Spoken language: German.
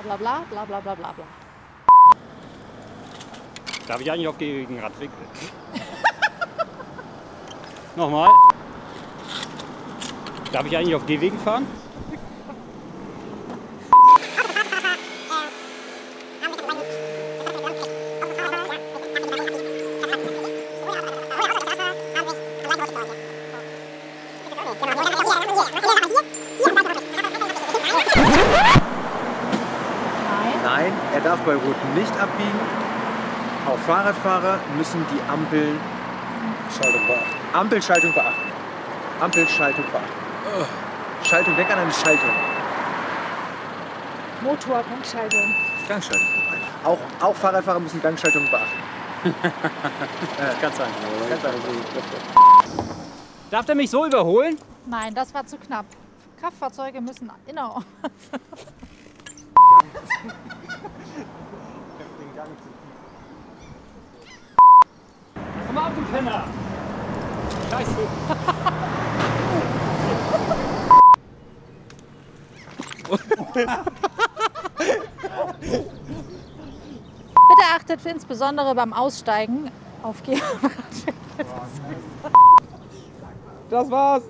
bla bla bla bla bla bla. Darf ich eigentlich auf gegen Radweg? Nochmal. Darf ich eigentlich auf Gehwegen fahren? Nein. Nein, er darf bei Rot nicht abbiegen. Auch Fahrradfahrer müssen die Ampeln Schaltung beachten. Ampelschaltung beachten. Ampelschaltung beachten. Schaltung, denk an eine Schaltung. Motor, Gangschaltung. Gangschaltung. Auch, auch Fahrradfahrer müssen Gangschaltung beachten. Ganz einfach. Ganz einfach. Darf der mich so überholen? Nein, das war zu knapp. Kraftfahrzeuge müssen innerorts. Komm mal auf, du Penner! Scheiße. Bitte achtet insbesondere beim Aussteigen auf Geh Das war's.